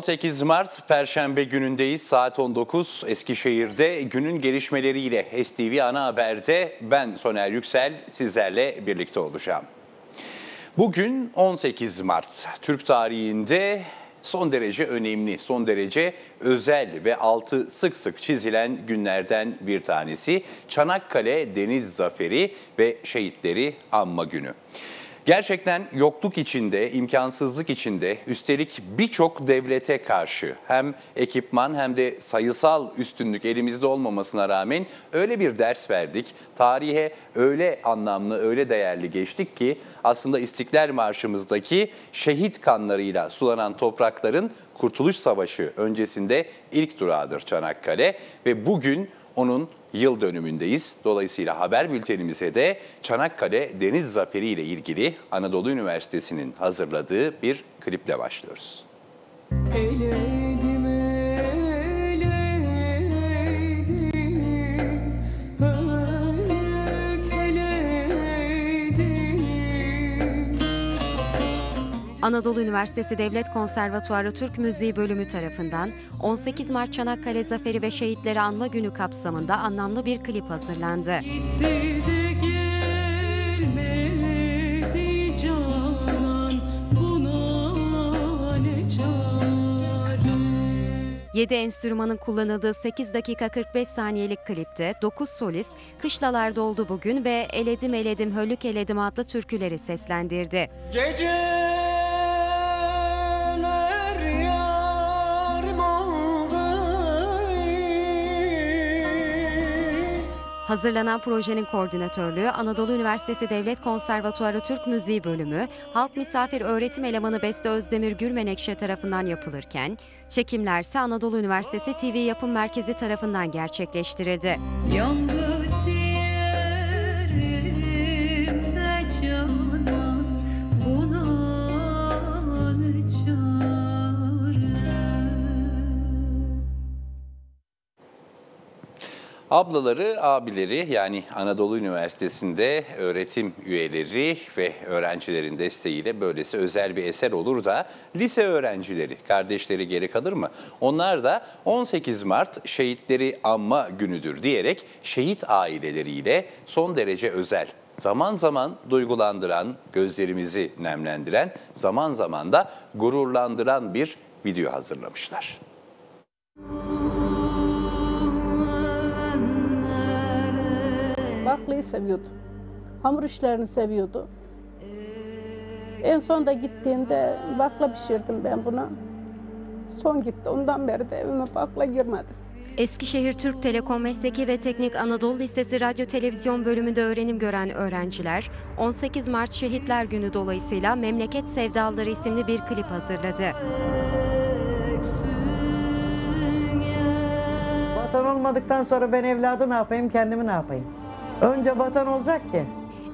...18 Mart Perşembe günündeyiz. Saat 19 Eskişehir'de günün gelişmeleriyle STV Ana Haber'de ben Soner Yüksel sizlerle birlikte olacağım. Bugün 18 Mart. Türk tarihinde son derece önemli, son derece özel ve altı sık sık çizilen günlerden bir tanesi. Çanakkale Deniz Zaferi ve Şehitleri Anma Günü. Gerçekten yokluk içinde, imkansızlık içinde üstelik birçok devlete karşı hem ekipman hem de sayısal üstünlük elimizde olmamasına rağmen öyle bir ders verdik. Tarihe öyle anlamlı, öyle değerli geçtik ki aslında İstiklal Marşımızdaki şehit kanlarıyla sulanan toprakların Kurtuluş Savaşı öncesinde ilk durağıdır Çanakkale ve bugün onun yıl dönümündeyiz. Dolayısıyla haber bültenimize de Çanakkale Deniz Zaferi ile ilgili Anadolu Üniversitesi'nin hazırladığı bir kliple başlıyoruz. Eledim, Anadolu Üniversitesi Devlet Konservatuarı Türk Müziği Bölümü tarafından 18 Mart Çanakkale Zaferi ve Şehitleri Anma Günü kapsamında anlamlı bir klip hazırlandı. Gitti de gelmedi canan, buna ne çare? 7 enstrümanın kullanıldığı 8 dakika 45 saniyelik klipte 9 solist Kışlalarda oldu bugün ve Eledim Eledim Höllük Eledim adlı türküleri seslendirdi. Geceler Hazırlanan projenin koordinatörlüğü Anadolu Üniversitesi Devlet Konservatuarı Türk Müziği Bölümü, Halk Misafir Öğretim Elemanı Beste Özdemir Gürmenekşe tarafından yapılırken, çekimlerse Anadolu Üniversitesi TV Yapım Merkezi tarafından gerçekleştirildi. Yandı Ablaları, abileri yani Anadolu Üniversitesi'nde öğretim üyeleri ve öğrencilerin desteğiyle böylesi özel bir eser olur da lise öğrencileri, kardeşleri geri kalır mı? Onlar da 18 Mart şehitleri anma günüdür diyerek şehit aileleriyle son derece özel, zaman zaman duygulandıran, gözlerimizi nemlendiren, zaman zaman da gururlandıran bir video hazırlamışlar. Baklıyı seviyordu. Hamur işlerini seviyordu. En son da gittiğinde bakla pişirdim ben buna. Son gitti. Ondan beri de evime bakla girmedi. Eskişehir Türk Telekom Mesleki ve Teknik Anadolu Lisesi Radyo Televizyon bölümünde öğrenim gören öğrenciler, 18 Mart Şehitler Günü dolayısıyla Memleket Sevdaları isimli bir klip hazırladı. Vatan olmadıktan sonra ben evladı ne yapayım, kendimi ne yapayım? Önce vatan olacak ki.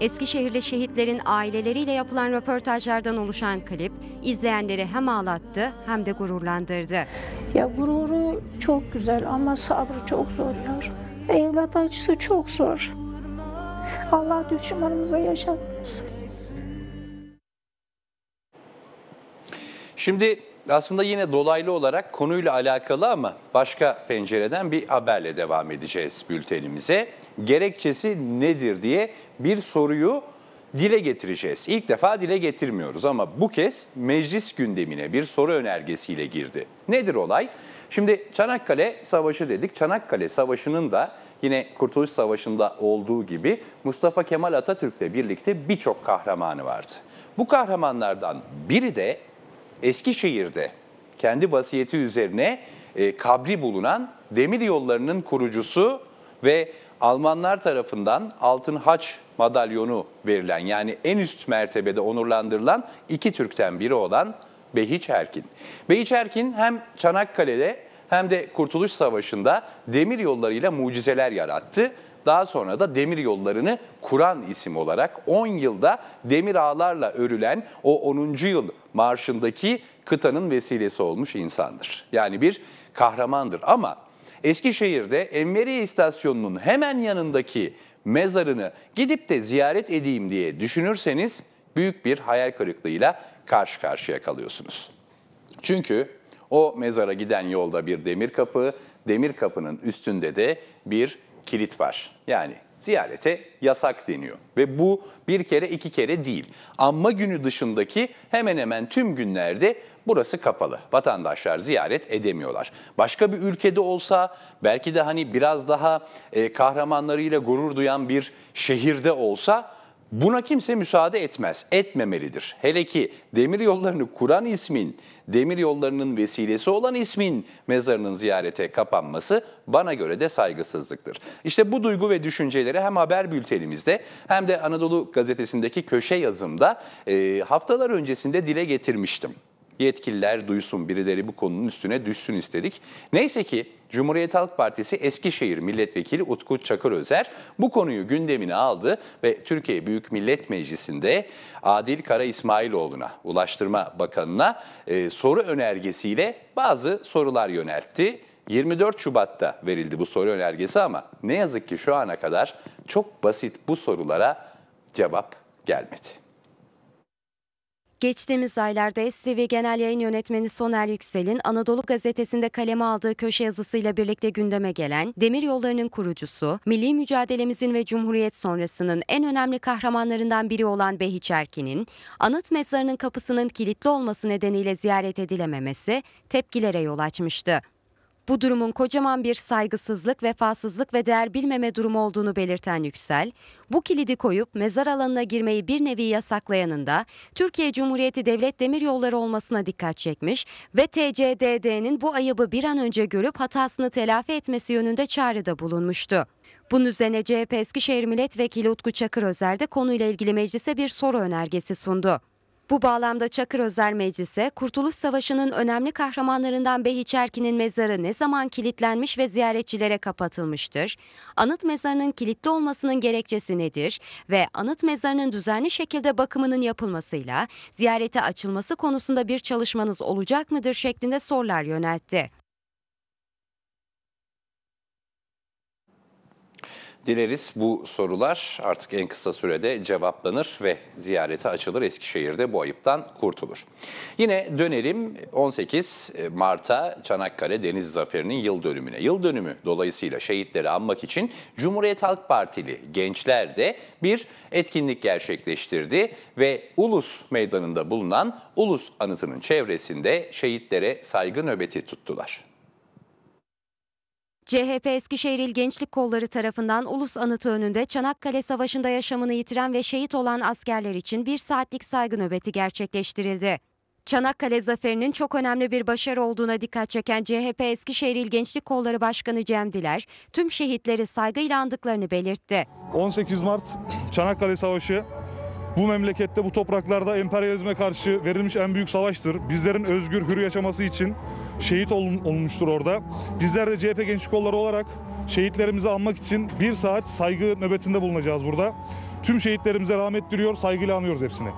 Eskişehirli şehitlerin aileleriyle yapılan röportajlardan oluşan klip, izleyenleri hem ağlattı hem de gururlandırdı. Ya gururu çok güzel ama sabrı çok zor yavrum. Evlat acısı çok zor. Allah düşmanımıza yaşatmasın. Şimdi aslında yine dolaylı olarak konuyla alakalı ama başka pencereden bir haberle devam edeceğiz bültenimize. Gerekçesi nedir diye bir soruyu dile getireceğiz. İlk defa dile getirmiyoruz ama bu kez meclis gündemine bir soru önergesiyle girdi. Nedir olay? Şimdi Çanakkale Savaşı dedik. Çanakkale Savaşı'nın da yine Kurtuluş Savaşı'nda olduğu gibi Mustafa Kemal Atatürk'le birlikte birçok kahramanı vardı. Bu kahramanlardan biri de Eskişehir'de kendi vasiyeti üzerine e, kabri bulunan demir yollarının kurucusu ve Almanlar tarafından Altın Haç madalyonu verilen yani en üst mertebede onurlandırılan iki Türk'ten biri olan Behiç Erkin. Behiç Erkin hem Çanakkale'de hem de Kurtuluş Savaşı'nda demir yollarıyla mucizeler yarattı. Daha sonra da demir yollarını kuran isim olarak 10 yılda demir ağlarla örülen o 10. yıl marşındaki kıtanın vesilesi olmuş insandır. Yani bir kahramandır ama Eskişehir'de Enveriye İstasyonu'nun hemen yanındaki mezarını gidip de ziyaret edeyim diye düşünürseniz büyük bir hayal kırıklığıyla karşı karşıya kalıyorsunuz. Çünkü o mezara giden yolda bir demir kapı, demir kapının üstünde de bir kilit var. Yani ziyarete yasak deniyor. Ve bu bir kere iki kere değil. Amma günü dışındaki hemen hemen tüm günlerde burası kapalı. Vatandaşlar ziyaret edemiyorlar. Başka bir ülkede olsa belki de hani biraz daha e, kahramanlarıyla gurur duyan bir şehirde olsa Buna kimse müsaade etmez, etmemelidir. Hele ki demir yollarını kuran ismin, demir yollarının vesilesi olan ismin mezarının ziyarete kapanması bana göre de saygısızlıktır. İşte bu duygu ve düşünceleri hem haber bültenimizde hem de Anadolu Gazetesi'ndeki köşe yazımda haftalar öncesinde dile getirmiştim yetkililer duysun, birileri bu konunun üstüne düşsün istedik. Neyse ki Cumhuriyet Halk Partisi Eskişehir Milletvekili Utku Çakırözer bu konuyu gündemine aldı ve Türkiye Büyük Millet Meclisi'nde Adil Kara İsmailoğlu'na, Ulaştırma Bakanı'na e, soru önergesiyle bazı sorular yöneltti. 24 Şubat'ta verildi bu soru önergesi ama ne yazık ki şu ana kadar çok basit bu sorulara cevap gelmedi. Geçtiğimiz aylarda STV Genel Yayın Yönetmeni Soner Yüksel'in Anadolu Gazetesi'nde kaleme aldığı köşe yazısıyla birlikte gündeme gelen demir yollarının kurucusu, milli mücadelemizin ve Cumhuriyet sonrasının en önemli kahramanlarından biri olan Behiç Erkin'in anıt mezarının kapısının kilitli olması nedeniyle ziyaret edilememesi tepkilere yol açmıştı. Bu durumun kocaman bir saygısızlık, vefasızlık ve değer bilmeme durumu olduğunu belirten Yüksel, bu kilidi koyup mezar alanına girmeyi bir nevi yasaklayanın da Türkiye Cumhuriyeti Devlet Demiryolları olmasına dikkat çekmiş ve TCDD'nin bu ayıbı bir an önce görüp hatasını telafi etmesi yönünde çağrıda bulunmuştu. Bunun üzerine CHP Eskişehir Milletvekili Utku Çakırözer de konuyla ilgili meclise bir soru önergesi sundu. Bu bağlamda Çakır Özer Meclis'e Kurtuluş Savaşı'nın önemli kahramanlarından Behiç Erkin'in mezarı ne zaman kilitlenmiş ve ziyaretçilere kapatılmıştır? Anıt mezarının kilitli olmasının gerekçesi nedir? Ve anıt mezarının düzenli şekilde bakımının yapılmasıyla ziyarete açılması konusunda bir çalışmanız olacak mıdır şeklinde sorular yöneltti. Dileriz bu sorular artık en kısa sürede cevaplanır ve ziyarete açılır Eskişehir'de bu ayıptan kurtulur. Yine dönelim 18 Mart'a Çanakkale Deniz Zaferi'nin yıl dönümüne. Yıl dönümü dolayısıyla şehitleri anmak için Cumhuriyet Halk Partili gençler de bir etkinlik gerçekleştirdi ve Ulus Meydanı'nda bulunan Ulus Anıtı'nın çevresinde şehitlere saygı nöbeti tuttular. CHP Eskişehir İl Gençlik Kolları tarafından Ulus Anıtı önünde Çanakkale Savaşı'nda yaşamını yitiren ve şehit olan askerler için bir saatlik saygı nöbeti gerçekleştirildi. Çanakkale Zaferi'nin çok önemli bir başarı olduğuna dikkat çeken CHP Eskişehir İl Gençlik Kolları Başkanı Cem Diler, tüm şehitleri saygıyla andıklarını belirtti. 18 Mart Çanakkale Savaşı bu memlekette bu topraklarda emperyalizme karşı verilmiş en büyük savaştır. Bizlerin özgür hür yaşaması için şehit olun- olmuştur orada. Bizler de CHP Gençlik Kolları olarak şehitlerimizi anmak için bir saat saygı nöbetinde bulunacağız burada. Tüm şehitlerimize rahmet diliyor, saygıyla anıyoruz hepsini.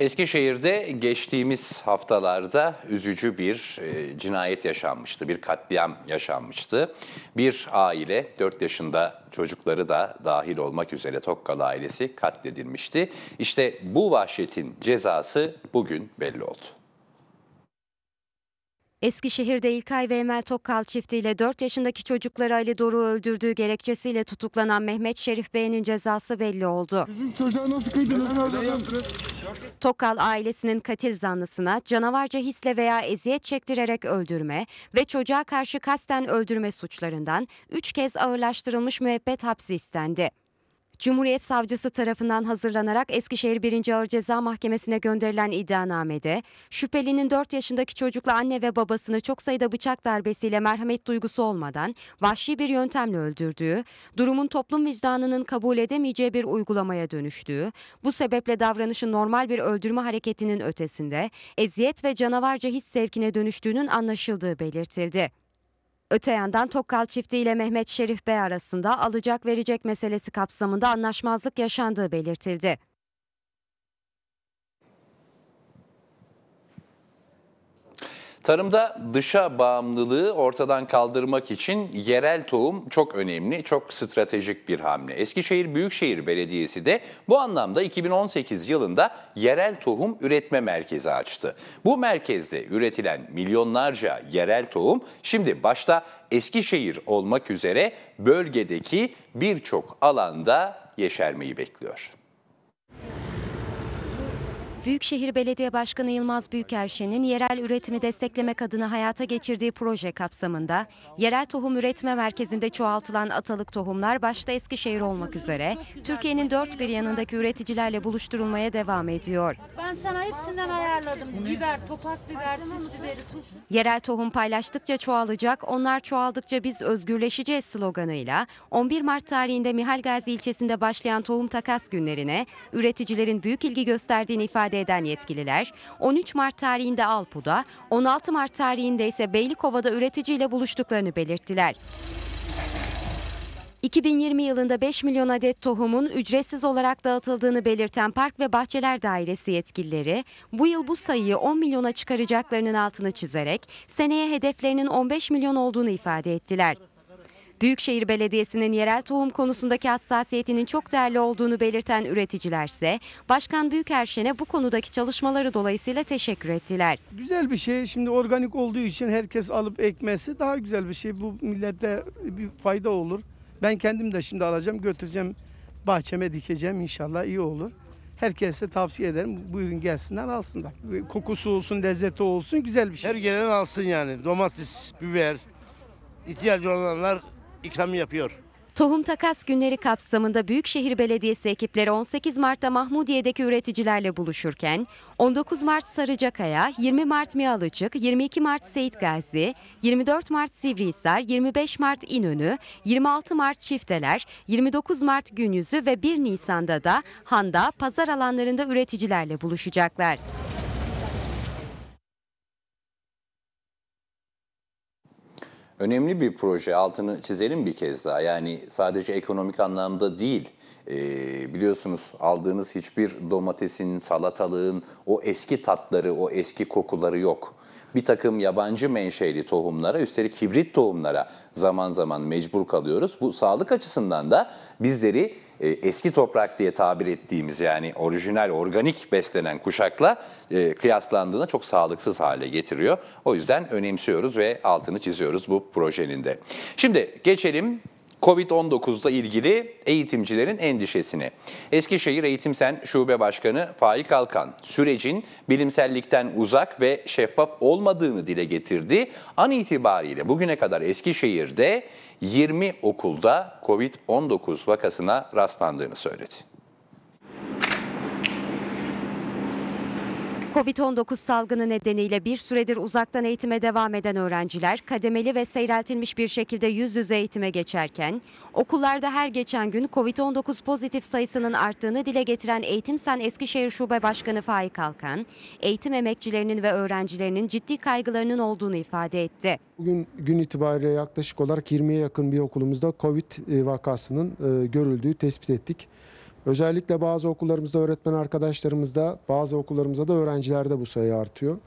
Eskişehir'de geçtiğimiz haftalarda üzücü bir e, cinayet yaşanmıştı, bir katliam yaşanmıştı. Bir aile, 4 yaşında çocukları da dahil olmak üzere Tokkalı ailesi katledilmişti. İşte bu vahşetin cezası bugün belli oldu. Eskişehir'de İlkay ve Emel Tokkal çiftiyle 4 yaşındaki çocukları Ali Doruk'u öldürdüğü gerekçesiyle tutuklanan Mehmet Şerif Bey'in cezası belli oldu. Sizin çocuğa nasıl kıydınız? Tokkal ailesinin katil zanlısına canavarca hisle veya eziyet çektirerek öldürme ve çocuğa karşı kasten öldürme suçlarından 3 kez ağırlaştırılmış müebbet hapsi istendi. Cumhuriyet Savcısı tarafından hazırlanarak Eskişehir 1. Ağır Ceza Mahkemesi'ne gönderilen iddianamede şüphelinin 4 yaşındaki çocukla anne ve babasını çok sayıda bıçak darbesiyle merhamet duygusu olmadan vahşi bir yöntemle öldürdüğü, durumun toplum vicdanının kabul edemeyeceği bir uygulamaya dönüştüğü, bu sebeple davranışın normal bir öldürme hareketinin ötesinde eziyet ve canavarca his sevkine dönüştüğünün anlaşıldığı belirtildi. Öte yandan Tokkal çifti ile Mehmet Şerif Bey arasında alacak verecek meselesi kapsamında anlaşmazlık yaşandığı belirtildi. Tarımda dışa bağımlılığı ortadan kaldırmak için yerel tohum çok önemli, çok stratejik bir hamle. Eskişehir Büyükşehir Belediyesi de bu anlamda 2018 yılında yerel tohum üretme merkezi açtı. Bu merkezde üretilen milyonlarca yerel tohum şimdi başta Eskişehir olmak üzere bölgedeki birçok alanda yeşermeyi bekliyor. Büyükşehir Belediye Başkanı Yılmaz Büyükerşen'in yerel üretimi desteklemek adına hayata geçirdiği proje kapsamında yerel tohum üretme merkezinde çoğaltılan atalık tohumlar başta Eskişehir olmak üzere Türkiye'nin dört bir yanındaki üreticilerle buluşturulmaya devam ediyor. Ben sana hepsinden ayarladım. Biber, topak biber, süs biberi, turşu. Yerel tohum paylaştıkça çoğalacak, onlar çoğaldıkça biz özgürleşeceğiz sloganıyla 11 Mart tarihinde Mihal Gazi ilçesinde başlayan tohum takas günlerine üreticilerin büyük ilgi gösterdiğini ifade eden yetkililer 13 Mart tarihinde Alpu'da, 16 Mart tarihinde ise Beylikova'da üreticiyle buluştuklarını belirttiler. 2020 yılında 5 milyon adet tohumun ücretsiz olarak dağıtıldığını belirten Park ve Bahçeler Dairesi yetkilileri bu yıl bu sayıyı 10 milyona çıkaracaklarının altını çizerek seneye hedeflerinin 15 milyon olduğunu ifade ettiler. Büyükşehir Belediyesi'nin yerel tohum konusundaki hassasiyetinin çok değerli olduğunu belirten üreticilerse Başkan Büyükerşen'e bu konudaki çalışmaları dolayısıyla teşekkür ettiler. Güzel bir şey. Şimdi organik olduğu için herkes alıp ekmesi daha güzel bir şey. Bu millete bir fayda olur. Ben kendim de şimdi alacağım, götüreceğim bahçeme dikeceğim inşallah iyi olur. Herkese tavsiye ederim. Buyurun gelsinler alsınlar. Kokusu olsun, lezzeti olsun güzel bir şey. Her gelen alsın yani. Domates, biber, ihtiyacı olanlar ikram yapıyor. Tohum takas günleri kapsamında Büyükşehir Belediyesi ekipleri 18 Mart'ta Mahmudiye'deki üreticilerle buluşurken 19 Mart Sarıcakaya, 20 Mart Miyalıçık, 22 Mart Seyit Gazi, 24 Mart Sivrihisar, 25 Mart İnönü, 26 Mart Çifteler, 29 Mart Günyüzü ve 1 Nisan'da da Handa pazar alanlarında üreticilerle buluşacaklar. Önemli bir proje altını çizelim bir kez daha. Yani sadece ekonomik anlamda değil. Ee, biliyorsunuz aldığınız hiçbir domatesin, salatalığın o eski tatları, o eski kokuları yok. Bir takım yabancı menşeli tohumlara, üstelik hibrit tohumlara zaman zaman mecbur kalıyoruz. Bu sağlık açısından da bizleri e, eski toprak diye tabir ettiğimiz yani orijinal, organik beslenen kuşakla e, kıyaslandığında çok sağlıksız hale getiriyor. O yüzden önemsiyoruz ve altını çiziyoruz bu projenin de. Şimdi geçelim Covid-19'la ilgili eğitimcilerin endişesini. Eskişehir Eğitim Sen Şube Başkanı Faik Alkan sürecin bilimsellikten uzak ve şeffaf olmadığını dile getirdi. An itibariyle bugüne kadar Eskişehir'de 20 okulda Covid-19 vakasına rastlandığını söyledi. Covid-19 salgını nedeniyle bir süredir uzaktan eğitime devam eden öğrenciler kademeli ve seyreltilmiş bir şekilde yüz yüze eğitime geçerken okullarda her geçen gün Covid-19 pozitif sayısının arttığını dile getiren Eğitim Sen Eskişehir Şube Başkanı Faik Alkan, eğitim emekçilerinin ve öğrencilerinin ciddi kaygılarının olduğunu ifade etti. Bugün gün itibariyle yaklaşık olarak 20'ye yakın bir okulumuzda Covid e, vakasının e, görüldüğü tespit ettik. Özellikle bazı okullarımızda öğretmen arkadaşlarımızda, bazı okullarımızda da öğrencilerde bu sayı artıyor.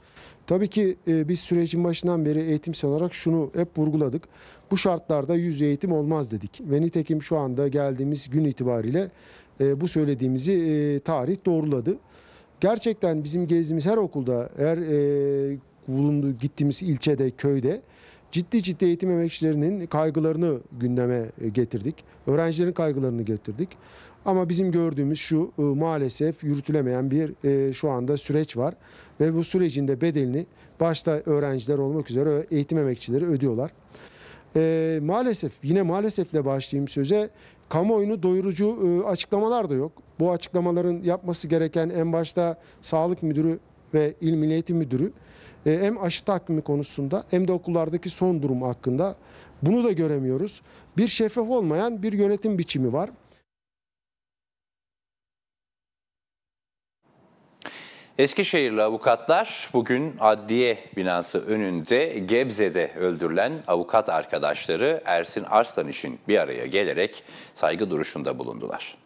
Tabii ki e, biz sürecin başından beri eğitimsel olarak şunu hep vurguladık. Bu şartlarda yüz eğitim olmaz dedik. Ve nitekim şu anda geldiğimiz gün itibariyle e, bu söylediğimizi e, tarih doğruladı. Gerçekten bizim gezdiğimiz her okulda, her e, bulunduğu gittiğimiz ilçede, köyde ciddi ciddi eğitim emekçilerinin kaygılarını gündeme getirdik. Öğrencilerin kaygılarını getirdik. Ama bizim gördüğümüz şu e, maalesef yürütülemeyen bir e, şu anda süreç var. Ve bu sürecin de bedelini başta öğrenciler olmak üzere eğitim emekçileri ödüyorlar. e, maalesef yine maalesefle başlayayım söze kamuoyunu doyurucu e, açıklamalar da yok. Bu açıklamaların yapması gereken en başta sağlık müdürü ve il milli eğitim müdürü hem aşı takvimi konusunda hem de okullardaki son durum hakkında bunu da göremiyoruz. Bir şeffaf olmayan bir yönetim biçimi var. Eskişehirli avukatlar bugün adliye binası önünde Gebze'de öldürülen avukat arkadaşları Ersin Arslan için bir araya gelerek saygı duruşunda bulundular.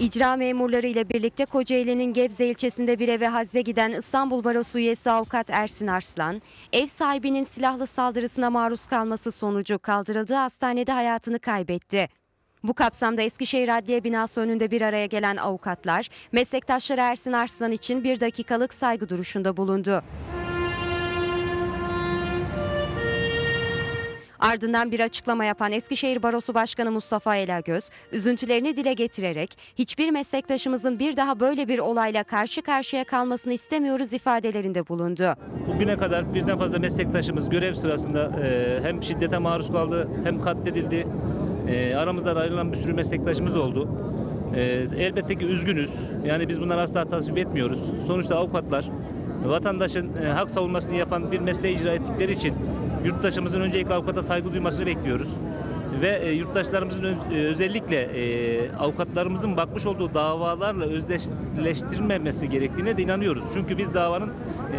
İcra memurları ile birlikte Kocaeli'nin Gebze ilçesinde bir eve hazze giden İstanbul Barosu üyesi avukat Ersin Arslan, ev sahibinin silahlı saldırısına maruz kalması sonucu kaldırıldığı hastanede hayatını kaybetti. Bu kapsamda Eskişehir Adliye Binası önünde bir araya gelen avukatlar, meslektaşları Ersin Arslan için bir dakikalık saygı duruşunda bulundu. Ardından bir açıklama yapan Eskişehir Barosu Başkanı Mustafa Elagöz, üzüntülerini dile getirerek hiçbir meslektaşımızın bir daha böyle bir olayla karşı karşıya kalmasını istemiyoruz ifadelerinde bulundu. Bugüne kadar birden fazla meslektaşımız görev sırasında hem şiddete maruz kaldı hem katledildi. E, aramızdan ayrılan bir sürü meslektaşımız oldu. E, elbette ki üzgünüz. Yani biz bunları asla tasvip etmiyoruz. Sonuçta avukatlar vatandaşın e, hak savunmasını yapan bir mesleği icra ettikleri için yurttaşımızın öncelikle avukata saygı duymasını bekliyoruz. Ve e, yurttaşlarımızın e, özellikle e, avukatlarımızın bakmış olduğu davalarla özdeşleştirilmemesi gerektiğine de inanıyoruz. Çünkü biz davanın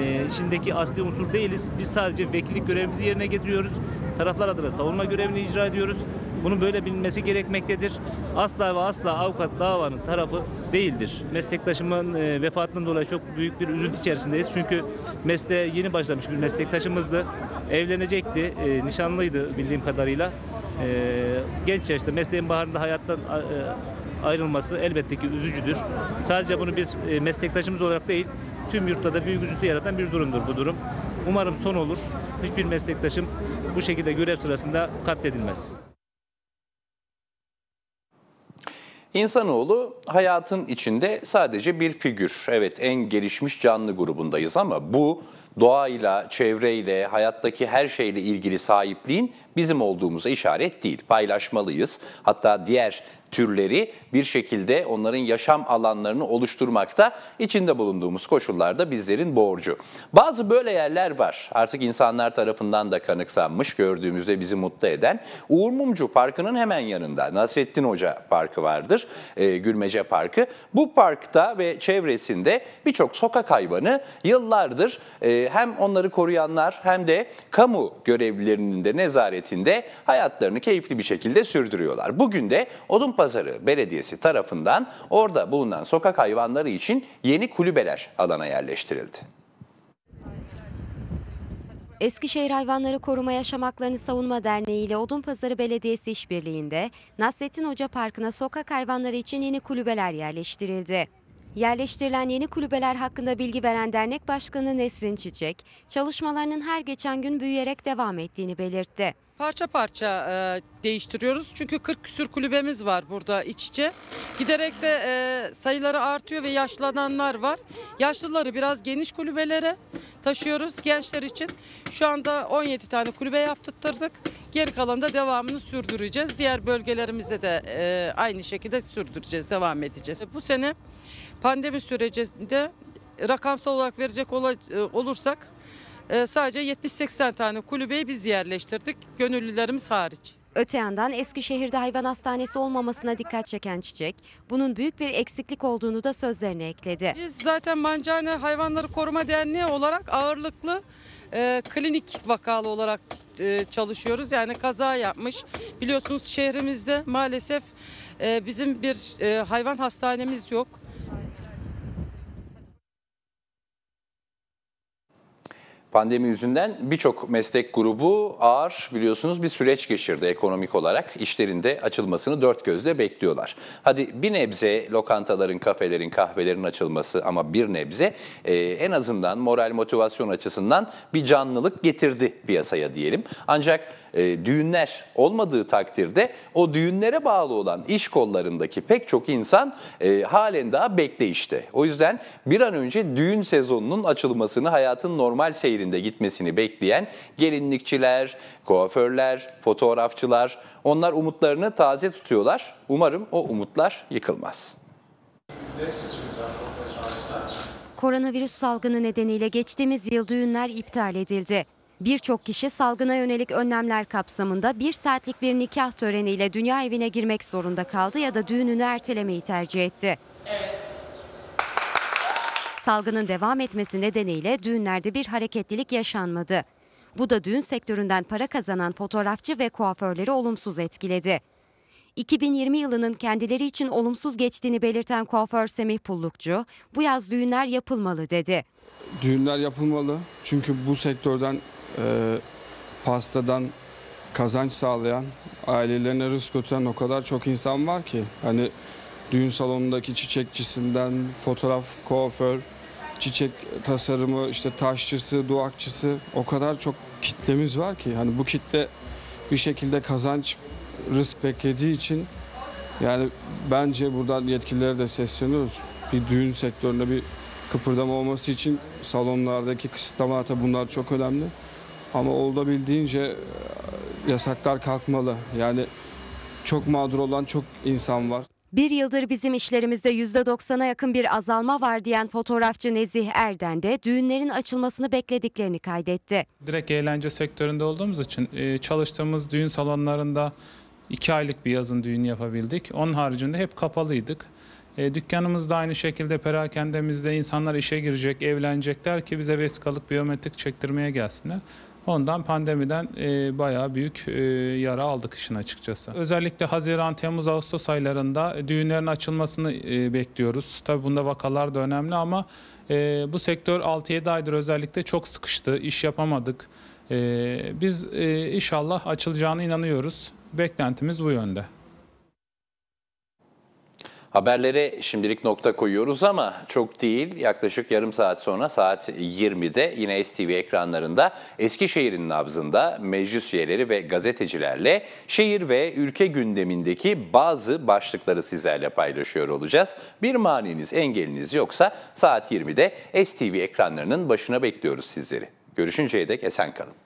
e, içindeki asli unsur değiliz. Biz sadece vekillik görevimizi yerine getiriyoruz. Taraflar adına savunma görevini icra ediyoruz. Bunun böyle bilinmesi gerekmektedir. Asla ve asla avukat davanın tarafı değildir. Meslektaşımın e, vefatından dolayı çok büyük bir üzüntü içerisindeyiz. Çünkü mesleğe yeni başlamış bir meslektaşımızdı. Evlenecekti, e, nişanlıydı bildiğim kadarıyla. E, genç yaşta mesleğin baharında hayattan e, ayrılması elbette ki üzücüdür. Sadece bunu biz e, meslektaşımız olarak değil, tüm yurtta da büyük üzüntü yaratan bir durumdur bu durum. Umarım son olur. Hiçbir meslektaşım bu şekilde görev sırasında katledilmez. İnsanoğlu hayatın içinde sadece bir figür. Evet en gelişmiş canlı grubundayız ama bu doğayla, çevreyle, hayattaki her şeyle ilgili sahipliğin bizim olduğumuza işaret değil. Paylaşmalıyız. Hatta diğer türleri bir şekilde onların yaşam alanlarını oluşturmakta içinde bulunduğumuz koşullarda bizlerin borcu. Bazı böyle yerler var. Artık insanlar tarafından da kanıksanmış gördüğümüzde bizi mutlu eden. Uğur Mumcu Parkı'nın hemen yanında Nasrettin Hoca Parkı vardır. e, Gülmece Parkı. Bu parkta ve çevresinde birçok sokak hayvanı yıllardır e, hem onları koruyanlar hem de kamu görevlilerinin de nezaretinde hayatlarını keyifli bir şekilde sürdürüyorlar. Bugün de Odunpazarı Belediyesi tarafından orada bulunan sokak hayvanları için yeni kulübeler alana yerleştirildi. Eskişehir Hayvanları Koruma Yaşam Haklarını Savunma Derneği ile Odunpazarı Belediyesi işbirliğinde Nasrettin Hoca Parkı'na sokak hayvanları için yeni kulübeler yerleştirildi. Yerleştirilen yeni kulübeler hakkında bilgi veren dernek başkanı Nesrin Çiçek, çalışmalarının her geçen gün büyüyerek devam ettiğini belirtti. Parça parça e, değiştiriyoruz. Çünkü 40 küsür kulübemiz var burada iç içe. Giderek de e, sayıları artıyor ve yaşlananlar var. Yaşlıları biraz geniş kulübelere taşıyoruz gençler için. Şu anda 17 tane kulübe yaptırttık. Geri kalan da devamını sürdüreceğiz. Diğer bölgelerimize de e, aynı şekilde sürdüreceğiz, devam edeceğiz. Bu sene pandemi sürecinde rakamsal olarak verecek ola- e, ee, sadece 70-80 tane kulübeyi biz yerleştirdik. Gönüllülerimiz hariç. Öte yandan Eskişehir'de hayvan hastanesi olmamasına dikkat çeken Çiçek, bunun büyük bir eksiklik olduğunu da sözlerine ekledi. Biz zaten Mancane Hayvanları Koruma Derneği olarak ağırlıklı e, klinik vakalı olarak e, çalışıyoruz. Yani kaza yapmış. Biliyorsunuz şehrimizde maalesef e, bizim bir e, hayvan hastanemiz yok. Pandemi yüzünden birçok meslek grubu ağır biliyorsunuz bir süreç geçirdi ekonomik olarak. İşlerinde açılmasını dört gözle bekliyorlar. Hadi bir nebze lokantaların, kafelerin, kahvelerin açılması ama bir nebze e, en azından moral motivasyon açısından bir canlılık getirdi piyasaya diyelim. Ancak e, düğünler olmadığı takdirde o düğünlere bağlı olan iş kollarındaki pek çok insan e, halen daha bekleyişte. O yüzden bir an önce düğün sezonunun açılmasını hayatın normal seyrini yerinde gitmesini bekleyen gelinlikçiler, kuaförler, fotoğrafçılar onlar umutlarını taze tutuyorlar. Umarım o umutlar yıkılmaz. Koronavirüs salgını nedeniyle geçtiğimiz yıl düğünler iptal edildi. Birçok kişi salgına yönelik önlemler kapsamında bir saatlik bir nikah töreniyle dünya evine girmek zorunda kaldı ya da düğününü ertelemeyi tercih etti. Salgının devam etmesi nedeniyle düğünlerde bir hareketlilik yaşanmadı. Bu da düğün sektöründen para kazanan fotoğrafçı ve kuaförleri olumsuz etkiledi. 2020 yılının kendileri için olumsuz geçtiğini belirten kuaför Semih Pullukçu, bu yaz düğünler yapılmalı dedi. Düğünler yapılmalı çünkü bu sektörden e, pastadan kazanç sağlayan, ailelerine rızk götüren o kadar çok insan var ki. Hani düğün salonundaki çiçekçisinden, fotoğraf, kuaför, çiçek tasarımı, işte taşçısı, duakçısı o kadar çok kitlemiz var ki. Hani bu kitle bir şekilde kazanç, rızk beklediği için yani bence buradan yetkililere de sesleniyoruz. Bir düğün sektöründe bir kıpırdama olması için salonlardaki kısıtlamalar tabii bunlar çok önemli. Ama olabildiğince e, yasaklar kalkmalı. Yani çok mağdur olan çok insan var. Bir yıldır bizim işlerimizde %90'a yakın bir azalma var diyen fotoğrafçı Nezih Erden de düğünlerin açılmasını beklediklerini kaydetti. Direkt eğlence sektöründe olduğumuz için e, çalıştığımız düğün salonlarında iki aylık bir yazın düğün yapabildik. Onun haricinde hep kapalıydık. E, Dükkanımız da aynı şekilde perakendemizde insanlar işe girecek, evlenecekler ki bize vesikalık biyometrik çektirmeye gelsinler. Ondan pandemiden e, bayağı büyük e, yara aldık işin açıkçası. Özellikle Haziran, Temmuz, Ağustos aylarında düğünlerin açılmasını e, bekliyoruz. Tabii bunda vakalar da önemli ama e, bu sektör 6-7 aydır özellikle çok sıkıştı, iş yapamadık. E, biz e, inşallah açılacağına inanıyoruz. Beklentimiz bu yönde. Haberlere şimdilik nokta koyuyoruz ama çok değil. Yaklaşık yarım saat sonra saat 20'de yine STV ekranlarında Eskişehir'in nabzında meclis üyeleri ve gazetecilerle şehir ve ülke gündemindeki bazı başlıkları sizlerle paylaşıyor olacağız. Bir maniniz, engeliniz yoksa saat 20'de STV ekranlarının başına bekliyoruz sizleri. Görüşünceye dek esen kalın.